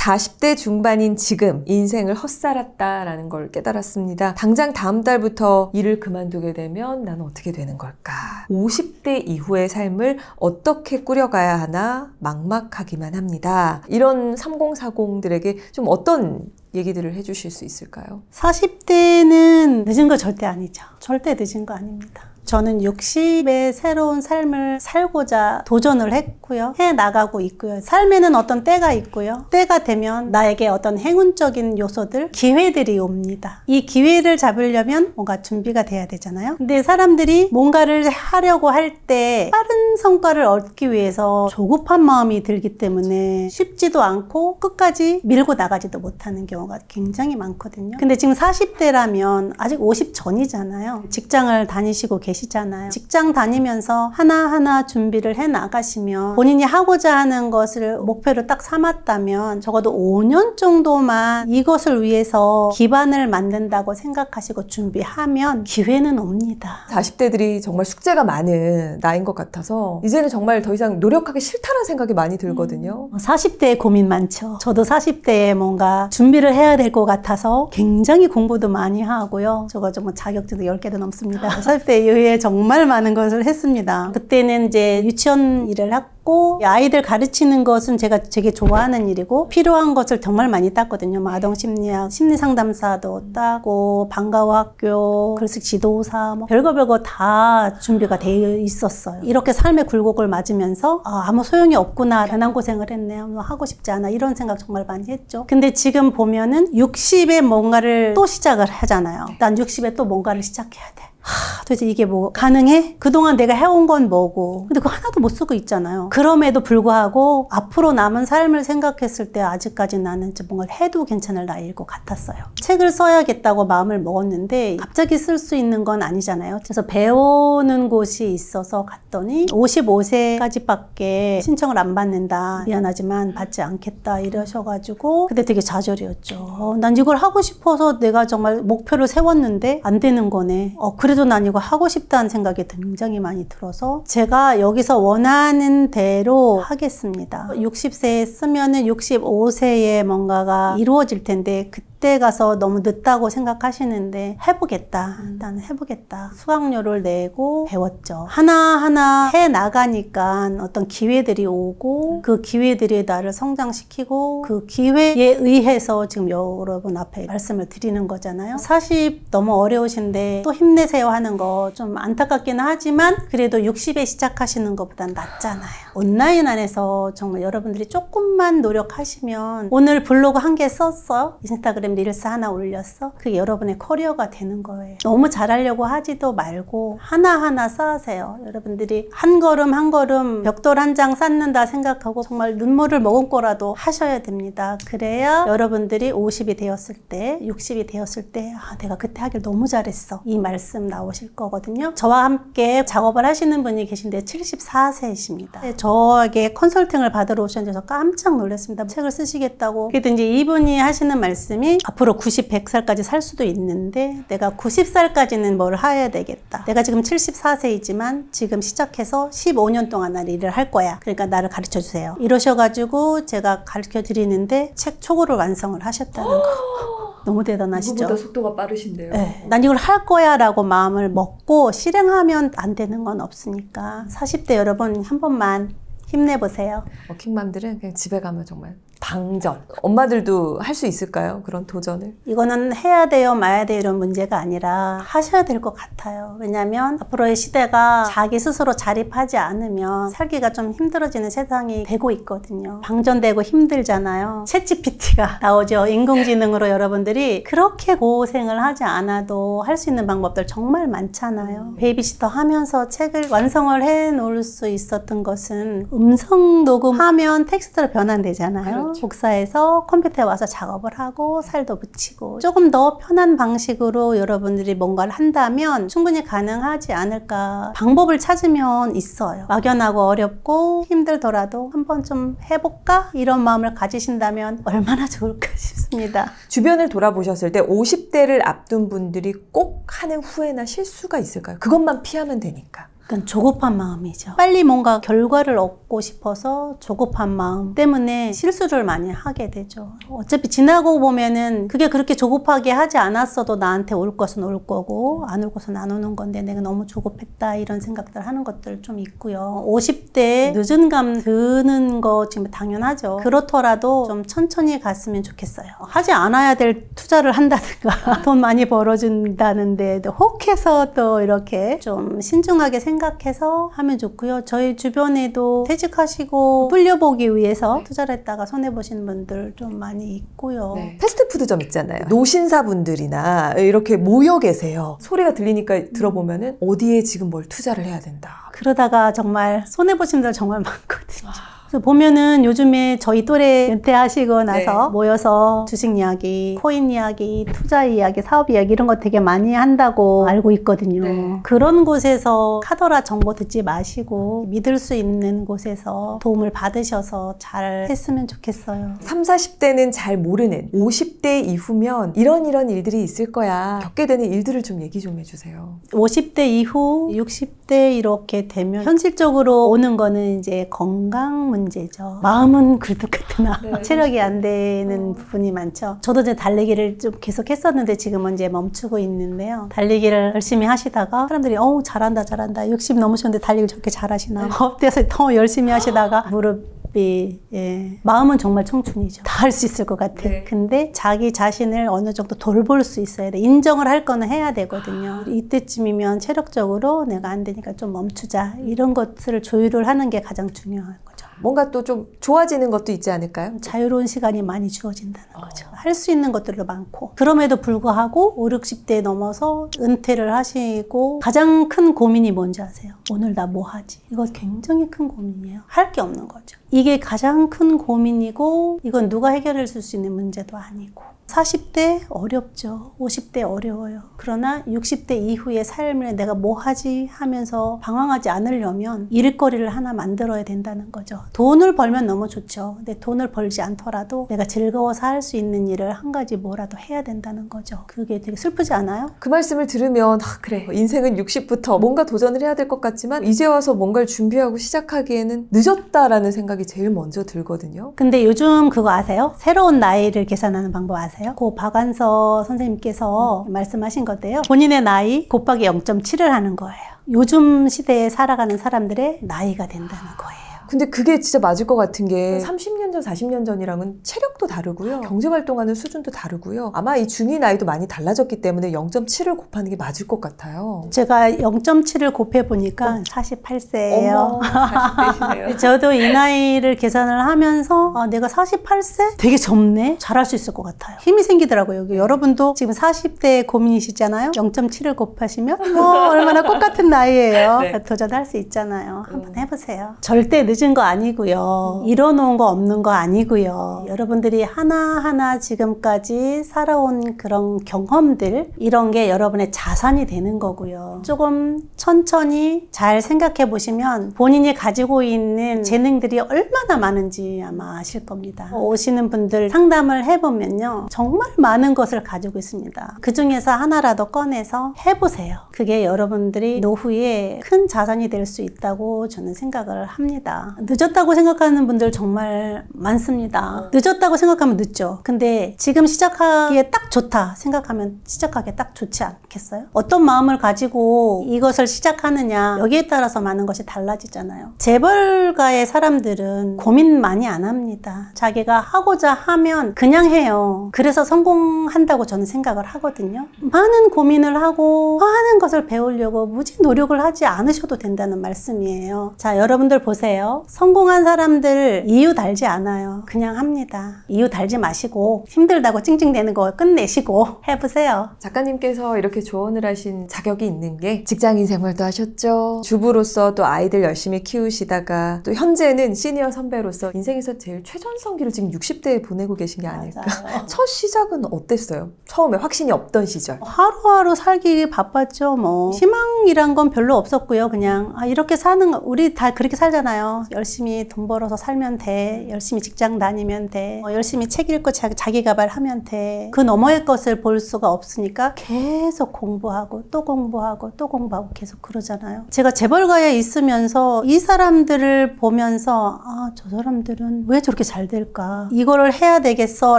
40대 중반인 지금 인생을 헛살았다라는 걸 깨달았습니다. 당장 다음 달부터 일을 그만두게 되면 나는 어떻게 되는 걸까? 50대 이후의 삶을 어떻게 꾸려가야 하나 막막하기만 합니다. 이런 3040들에게 좀 어떤 얘기들을 해주실 수 있을까요? 40대는 늦은 거 절대 아니죠. 절대 늦은 거 아닙니다. 저는 60의 새로운 삶을 살고자 도전을 했고요. 해 나가고 있고요. 삶에는 어떤 때가 있고요. 때가 되면 나에게 어떤 행운적인 요소들, 기회들이 옵니다. 이 기회를 잡으려면 뭔가 준비가 돼야 되잖아요. 근데 사람들이 뭔가를 하려고 할 때 빠른 성과를 얻기 위해서 조급한 마음이 들기 때문에 쉽지도 않고 끝까지 밀고 나가지도 못하는 경우가 굉장히 많거든요. 근데 지금 40대라면 아직 50 전이잖아요. 직장을 다니시고 계시 계시잖아요. 직장 다니면서 하나하나 준비를 해 나가시면 본인이 하고자 하는 것을 목표로 딱 삼았다면 적어도 5년 정도만 이것을 위해서 기반을 만든다고 생각하시고 준비하면 기회는 옵니다. 40대들이 정말 숙제가 많은 나이인 것 같아서 이제는 정말 더 이상 노력하기 싫다는 생각이 많이 들거든요. 40대에 음. 고민 많죠. 저도 40대에 뭔가 준비를 해야 될 것 같아서 굉장히 공부도 많이 하고요. 저거 정말 자격증도 10개도 넘습니다. 40대에 의해 정말 많은 것을 했습니다. 그때는 이제 유치원 일을 땄고 아이들 가르치는 것은 제가 되게 좋아하는 일이고 필요한 것을 정말 많이 땄거든요. 뭐 아동 심리학, 심리 상담사도 따고 방과후 학교, 글쓰기 지도사 뭐 별거 별거 다 준비가 되어 있었어요. 이렇게 삶의 굴곡을 맞으면서 아, 아무 소용이 없구나. 변한 고생을 했네요. 뭐 하고 싶지 않아. 이런 생각 정말 많이 했죠. 근데 지금 보면은 60에 뭔가를 또 시작을 하잖아요. 난 60에 또 뭔가를 시작해야 돼. 하, 도대체 이게 뭐 가능해? 그동안 내가 해온 건 뭐고? 근데 그거 하나도 못 쓰고 있잖아요. 그럼에도 불구하고 앞으로 남은 삶을 생각했을 때 아직까지 나는 뭔가 해도 괜찮을 나이일 것 같았어요. 책을 써야겠다고 마음을 먹었는데 갑자기 쓸 수 있는 건 아니잖아요. 그래서 배우는 곳이 있어서 갔더니 55세까지밖에 신청을 안 받는다. 미안하지만 받지 않겠다 이러셔가지고 그때 되게 좌절이었죠. 어, 난 이걸 하고 싶어서 내가 정말 목표를 세웠는데 안 되는 거네. 어, 그래 그래도 난 이거 하고 싶다는 생각이 굉장히 많이 들어서 제가 여기서 원하는 대로 하겠습니다. 60세에 쓰면은 65세에 뭔가가 이루어질 텐데 그 그때 가서 너무 늦다고 생각하시는데 해보겠다. 일단 해보겠다. 수강료를 내고 배웠죠. 하나하나 해 나가니까 어떤 기회들이 오고 그 기회들이 나를 성장시키고 그 기회에 의해서 지금 여러분 앞에 말씀을 드리는 거잖아요. 40 너무 어려우신데 또 힘내세요 하는 거 좀 안타깝긴 하지만 그래도 60에 시작하시는 것보단 낫잖아요. 온라인 안에서 정말 여러분들이 조금만 노력하시면 오늘 블로그 한 개 썼어. 인스타그램 인스타그램 릴스 하나 올렸어? 그게 여러분의 커리어가 되는 거예요. 너무 잘하려고 하지도 말고 하나하나 쌓으세요. 여러분들이 한 걸음 한 걸음 벽돌 한 장 쌓는다 생각하고 정말 눈물을 머금고라도 하셔야 됩니다. 그래야 여러분들이 50이 되었을 때, 60이 되었을 때, 아, 내가 그때 하길 너무 잘했어. 이 말씀 나오실 거거든요. 저와 함께 작업을 하시는 분이 계신데 74세이십니다. 저에게 컨설팅을 받으러 오셨는데 깜짝 놀랐습니다. 책을 쓰시겠다고. 그랬더니 이분이 하시는 말씀이 앞으로 90, 100살까지 살 수도 있는데 내가 90살까지는 뭘 해야 되겠다. 내가 지금 74세이지만 지금 시작해서 15년 동안 나 일을 할 거야. 그러니까 나를 가르쳐 주세요. 이러셔가지고 제가 가르쳐 드리는데 책 초고를 완성을 하셨다는 거. 너무 대단하시죠? 누구보다 속도가 빠르신데요. 네. 난 이걸 할 거야 라고 마음을 먹고 실행하면 안 되는 건 없으니까 40대 여러분 한 번만 힘내보세요. 워킹맘들은 그냥 집에 가면 정말 방전. 엄마들도 할 수 있을까요? 그런 도전을? 이거는 해야 돼요, 말아야 돼요 이런 문제가 아니라 하셔야 될 것 같아요. 왜냐하면 앞으로의 시대가 자기 스스로 자립하지 않으면 살기가 좀 힘들어지는 세상이 되고 있거든요. 방전되고 힘들잖아요. 챗 GPT가 나오죠. 인공지능으로 여러분들이 그렇게 고생을 하지 않아도 할 수 있는 방법들 정말 많잖아요. 베이비시터 하면서 책을 완성을 해 놓을 수 있었던 것은 음성 녹음하면 텍스트로 변환되잖아요. 복사해서 컴퓨터에 와서 작업을 하고 살도 붙이고 조금 더 편한 방식으로 여러분들이 뭔가를 한다면 충분히 가능하지 않을까 방법을 찾으면 있어요. 막연하고 어렵고 힘들더라도 한번 좀 해볼까? 이런 마음을 가지신다면 얼마나 좋을까 싶습니다. 주변을 돌아보셨을 때 50대를 앞둔 분들이 꼭 하는 후회나 실수가 있을까요? 그것만 피하면 되니까 약간 조급한 마음이죠. 빨리 뭔가 결과를 얻고 싶어서 조급한 마음 때문에 실수를 많이 하게 되죠. 어차피 지나고 보면은 그게 그렇게 조급하게 하지 않았어도 나한테 올 것은 올 거고 안 올 것은 안 오는 건데 내가 너무 조급했다 이런 생각들 하는 것들 좀 있고요. 50대 늦은 감 드는 거 지금 당연하죠. 그렇더라도 좀 천천히 갔으면 좋겠어요. 하지 않아야 될 투자를 한다든가 돈 많이 벌어준다는데 혹해서 또 이렇게 좀 신중하게 생각 해서 하면 좋고요. 저희 주변에도 퇴직하시고 불려보기 위해서 투자를 했다가 손해보신 분들 좀 많이 있고요. 네. 패스트푸드점 있잖아요. 노신사분들이나 이렇게 모여 계세요. 소리가 들리니까 들어보면은 어디에 지금 뭘 투자를 해야 된다. 그러다가 정말 손해보신 분들 정말 많거든요. 그래서 보면은 요즘에 저희 또래 은퇴하시고 나서 네. 모여서 주식 이야기, 코인 이야기, 투자 이야기, 사업 이야기 이런 거 되게 많이 한다고 알고 있거든요. 네. 그런 곳에서 카더라 정보 듣지 마시고 믿을 수 있는 곳에서 도움을 받으셔서 잘 했으면 좋겠어요. 3, 40대는 잘 모르는 50대 이후면 이런 이런 일들이 있을 거야. 겪게 되는 일들을 좀 얘기 좀 해주세요. 50대 이후 60 대 이렇게 되면 현실적으로 오는 거는 이제 건강 문제죠. 마음은 굴뚝 같으나 네. 체력이 안 되는 부분이 많죠. 저도 이제 달리기를 좀 계속 했었는데 지금은 이제 멈추고 있는데요. 달리기를 열심히 하시다가 사람들이 어우 잘한다 잘한다 60 넘으셨는데 달리기 저렇게 잘하시나 up돼서 더 열심히 하시다가 무릎 이 예. 마음은 정말 청춘이죠. 다 할 수 있을 것 같아. 네. 근데 자기 자신을 어느 정도 돌볼 수 있어야 돼. 인정을 할 거는 해야 되거든요. 이때쯤이면 체력적으로 내가 안 되니까 좀 멈추자. 이런 것들을 조율을 하는 게 가장 중요한 거죠. 뭔가 또 좀 좋아지는 것도 있지 않을까요? 자유로운 시간이 많이 주어진다는 거죠. 할 수 있는 것들도 많고. 그럼에도 불구하고 5, 60대 넘어서 은퇴를 하시고 가장 큰 고민이 뭔지 아세요? 오늘 나 뭐 하지? 이거 굉장히 큰 고민이에요. 할 게 없는 거죠. 이게 가장 큰 고민이고 이건 누가 해결해 줄 수 있는 문제도 아니고 40대 어렵죠. 50대 어려워요. 그러나 60대 이후의 삶을 내가 뭐 하지 하면서 방황하지 않으려면 일거리를 하나 만들어야 된다는 거죠. 돈을 벌면 너무 좋죠. 근데 돈을 벌지 않더라도 내가 즐거워서 할 수 있는 일을 한 가지 뭐라도 해야 된다는 거죠. 그게 되게 슬프지 않아요? 그 말씀을 들으면 아, 그래 인생은 60부터 뭔가 도전을 해야 될 것 같지만 이제 와서 뭔가를 준비하고 시작하기에는 늦었다라는 생각이 제일 먼저 들거든요. 근데 요즘 그거 아세요? 새로운 나이를 계산하는 방법 아세요? 고 박완서 선생님께서 말씀하신 건데요. 본인의 나이 곱하기 0.7을 하는 거예요. 요즘 시대에 살아가는 사람들의 나이가 된다는 거예요. 근데 그게 진짜 맞을 것 같은 게 30년 전, 40년 전이랑은 체력도 다르고요. 경제 활동하는 수준도 다르고요. 아마 이 중위 나이도 많이 달라졌기 때문에 0.7을 곱하는 게 맞을 것 같아요. 제가 0.7을 곱해 보니까 48세예요. 어머, 40대시네요. 저도 이 나이를 계산을 하면서 아, 내가 48세? 되게 젊네? 잘할 수 있을 것 같아요. 힘이 생기더라고요. 여러분도 지금 40대 고민이시잖아요. 0.7을 곱하시면 뭐 얼마나 똑같은 나이예요. 네. 도전할 수 있잖아요. 한번 해보세요. 절대 늦은 거 아니고요. 이뤄놓은 거 없는 거 아니고요. 여러분들이 하나하나 지금까지 살아온 그런 경험들 이런 게 여러분의 자산이 되는 거고요. 조금 천천히 잘 생각해 보시면 본인이 가지고 있는 재능들이 얼마나 많은지 아마 아실 겁니다. 오시는 분들 상담을 해보면요. 정말 많은 것을 가지고 있습니다. 그 중에서 하나라도 꺼내서 해보세요. 그게 여러분들이 노후에 큰 자산이 될 수 있다고 저는 생각을 합니다. 늦었다고 생각하는 분들 정말 많습니다. 늦었다고 생각하면 늦죠. 근데 지금 시작하기에 딱 좋다 생각하면 시작하기에 딱 좋지 않겠어요? 어떤 마음을 가지고 이것을 시작하느냐 여기에 따라서 많은 것이 달라지잖아요. 재벌가의 사람들은 고민 많이 안 합니다. 자기가 하고자 하면 그냥 해요. 그래서 성공한다고 저는 생각을 하거든요. 많은 고민을 하고 많은 것을 배우려고 무지 노력을 하지 않으셔도 된다는 말씀이에요. 자, 여러분들 보세요. 성공한 사람들 이유 달지 않아요. 그냥 합니다. 이유 달지 마시고 힘들다고 찡찡대는 거 끝내시고 해보세요. 작가님께서 이렇게 조언을 하신 자격이 있는 게 직장인 생활도 하셨죠. 주부로서 또 아이들 열심히 키우시다가 또 현재는 시니어 선배로서 인생에서 제일 최전성기를 지금 60대에 보내고 계신 게 아닐까. 첫 시작은 어땠어요? 처음에 확신이 없던 시절. 하루하루 살기 바빴죠, 뭐. 희망이란 건 별로 없었고요. 그냥, 아, 이렇게 사는, 거- 우리 다 그렇게 살잖아요. 열심히 돈 벌어서 살면 돼. 열심히 직장 다니면 돼. 어, 열심히 책 읽고 자, 자기 개발하면 돼. 그 너머의 것을 볼 수가 없으니까 계속 공부하고 또 공부하고 또 공부하고 계속 그러잖아요. 제가 재벌가에 있으면서 이 사람들을 보면서 아, 저 사람들은 왜 저렇게 잘 될까? 이거를 해야 되겠어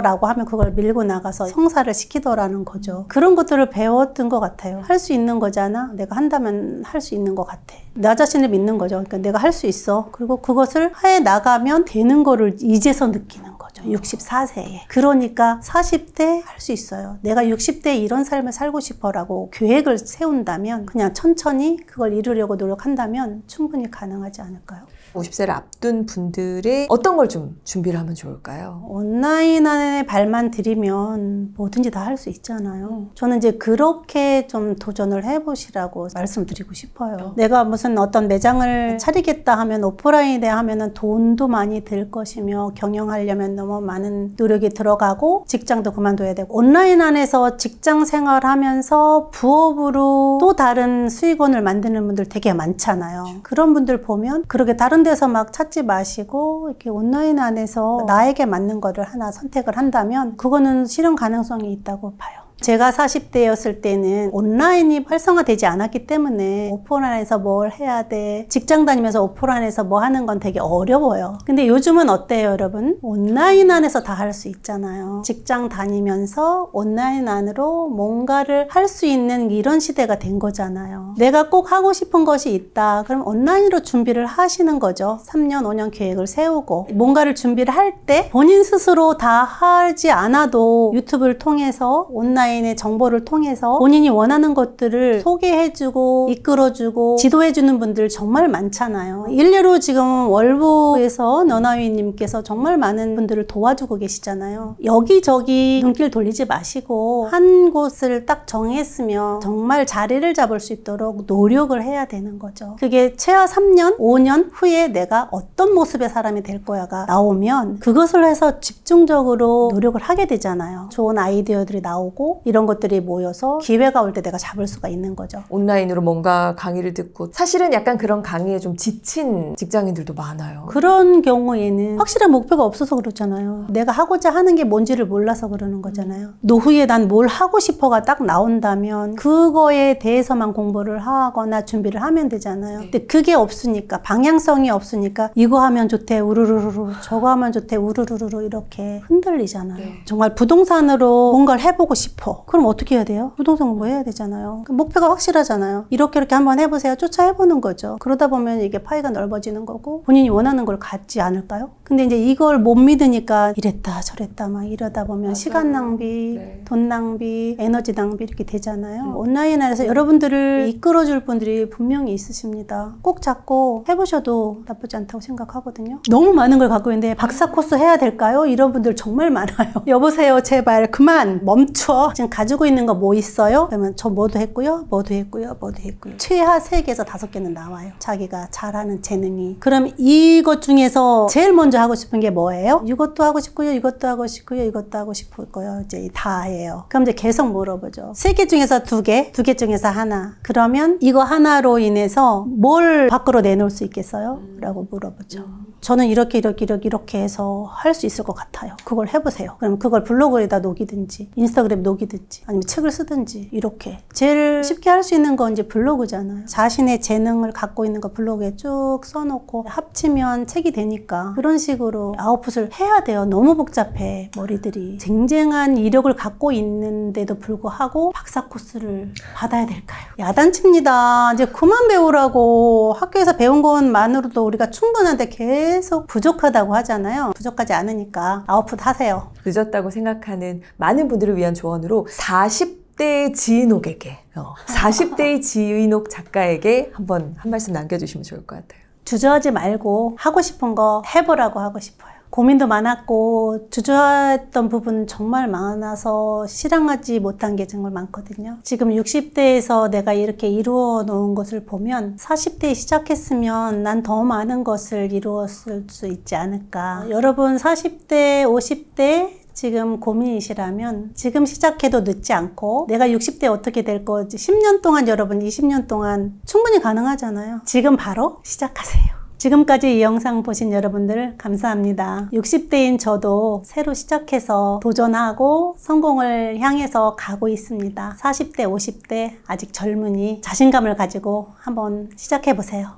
라고 하면 그걸 밀고 나가서 성사를 시키더라는 거죠. 그런 것들을 배웠던 것 같아요. 할 수 있는 거잖아. 내가 한다면 할 수 있는 것 같아. 나 자신을 믿는 거죠. 그러니까 내가 할 수 있어. 그리고 그것을 해 나가면 되는 거를 이제서 느끼는 거죠. 64세에. 그러니까 40대 할 수 있어요. 내가 60대 이런 삶을 살고 싶어라고 계획을 세운다면 그냥 천천히 그걸 이루려고 노력한다면 충분히 가능하지 않을까요? 50세를 앞둔 분들의 어떤 걸 좀 준비를 하면 좋을까요? 온라인 안에 발만 들이면 뭐든지 다 할 수 있잖아요. 저는 이제 그렇게 좀 도전을 해보시라고 말씀드리고 싶어요. 내가 무슨 어떤 매장을 차리겠다 하면 오프라인에 하면은 돈도 많이 들 것이며 경영하려면 너무 많은 노력이 들어가고 직장도 그만둬야 되고 온라인 안에서 직장 생활하면서 부업으로 또 다른 수익원을 만드는 분들 되게 많잖아요. 그런 분들 보면 그렇게 다른 데서 막 찾지 마시고 이렇게 온라인 안에서 나에게 맞는 거를 하나 선택을 한다면 그거는 실현 가능성이 있다고 봐요. 제가 40대였을 때는 온라인이 활성화되지 않았기 때문에 오프라인에서 뭘 해야 돼. 직장 다니면서 오프라인에서 뭐 하는 건 되게 어려워요. 근데 요즘은 어때요, 여러분? 온라인 안에서 다 할 수 있잖아요. 직장 다니면서 온라인 안으로 뭔가를 할 수 있는 이런 시대가 된 거잖아요. 내가 꼭 하고 싶은 것이 있다. 그럼 온라인으로 준비를 하시는 거죠. 3년, 5년 계획을 세우고 뭔가를 준비를 할 때 본인 스스로 다 하지 않아도 유튜브를 통해서 온라인 온라인의 정보를 통해서 본인이 원하는 것들을 소개해주고 이끌어주고 지도해주는 분들 정말 많잖아요. 일례로 지금 월보에서 너나위님께서 정말 많은 분들을 도와주고 계시잖아요. 여기저기 눈길 돌리지 마시고 한 곳을 딱 정했으면 정말 자리를 잡을 수 있도록 노력을 해야 되는 거죠. 그게 최하 3년, 5년 후에 내가 어떤 모습의 사람이 될 거야가 나오면 그것을 해서 집중적으로 노력을 하게 되잖아요. 좋은 아이디어들이 나오고 이런 것들이 모여서 기회가 올 때 내가 잡을 수가 있는 거죠. 온라인으로 뭔가 강의를 듣고 사실은 약간 그런 강의에 좀 지친 직장인들도 많아요. 그런 경우에는 확실한 목표가 없어서 그렇잖아요. 내가 하고자 하는 게 뭔지를 몰라서 그러는 거잖아요. 노후에 난 뭘 하고 싶어가 딱 나온다면 그거에 대해서만 공부를 하거나 준비를 하면 되잖아요. 네. 근데 그게 없으니까 방향성이 없으니까 이거 하면 좋대 우르르르 저거 하면 좋대 우르르르 이렇게 흔들리잖아요. 네. 정말 부동산으로 뭔가를 해보고 싶어. 그럼 어떻게 해야 돼요? 부동산 공부해야 되잖아요. 그 목표가 확실하잖아요. 이렇게 이렇게 한번 해보세요. 쫓아 해보는 거죠. 그러다 보면 이게 파이가 넓어지는 거고 본인이 원하는 걸 갖지 않을까요? 근데 이제 이걸 못 믿으니까 이랬다 저랬다 막 이러다 보면 맞아요. 시간 낭비, 네. 돈 낭비, 에너지 낭비 이렇게 되잖아요. 온라인에서 여러분들을 이끌어줄 분들이 분명히 있으십니다. 꼭 잡고 해보셔도 나쁘지 않다고 생각하거든요. 너무 많은 걸 갖고 있는데 박사 코스 해야 될까요? 이런 분들 정말 많아요. 여보세요, 제발 그만 멈춰. 지금 가지고 있는 거 뭐 있어요? 그러면 저 뭐도 했고요, 뭐도 했고요, 뭐도 했고요. 최하 세 개에서 다섯 개는 나와요. 자기가 잘하는 재능이. 그럼 이것 중에서 제일 먼저 하고 싶은 게 뭐예요? 이것도 하고 싶고요, 이것도 하고 싶고요, 이것도 하고 싶고요. 이제 다예요. 그럼 이제 계속 물어보죠. 세 개 중에서 두 개, 두 개 중에서 하나. 그러면 이거 하나로 인해서 뭘 밖으로 내놓을 수 있겠어요? 라고 물어보죠. 저는 이렇게 이렇게 이렇게 이렇게 해서 할 수 있을 것 같아요. 그걸 해보세요. 그럼 그걸 블로그에다 녹이든지 인스타그램 녹이 든지 아니면 책을 쓰든지 이렇게 제일 쉽게 할 수 있는 건 이제 블로그잖아요. 자신의 재능을 갖고 있는 거 블로그에 쭉 써놓고 합치면 책이 되니까 그런 식으로 아웃풋을 해야 돼요. 너무 복잡해 머리들이 쟁쟁한 이력을 갖고 있는데도 불구하고 박사 코스를 받아야 될까요? 야단칩니다. 이제 그만 배우라고 학교에서 배운 것만으로도 우리가 충분한데 계속 부족하다고 하잖아요. 부족하지 않으니까 아웃풋 하세요. 늦었다고 생각하는 많은 분들을 위한 조언으 로 40대 지인옥에게, 어, 40대의 지인옥 작가에게 한번 한 말씀 남겨주시면 좋을 것 같아요. 주저하지 말고 하고 싶은 거 해보라고 하고 싶어요. 고민도 많았고 주저했던 부분 정말 많아서 실행하지 못한 게 정말 많거든요. 지금 60대에서 내가 이렇게 이루어 놓은 것을 보면 40대에 시작했으면 난 더 많은 것을 이루었을 수 있지 않을까. 여러분 40대, 50대 지금 고민이시라면 지금 시작해도 늦지 않고 내가 60대 어떻게 될 거지 10년 동안 여러분 20년 동안 충분히 가능하잖아요. 지금 바로 시작하세요. 지금까지 이 영상 보신 여러분들 감사합니다. 60대인 저도 새로 시작해서 도전하고 성공을 향해서 가고 있습니다. 40대, 50대 아직 젊으니 자신감을 가지고 한번 시작해 보세요.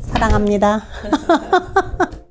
사랑합니다.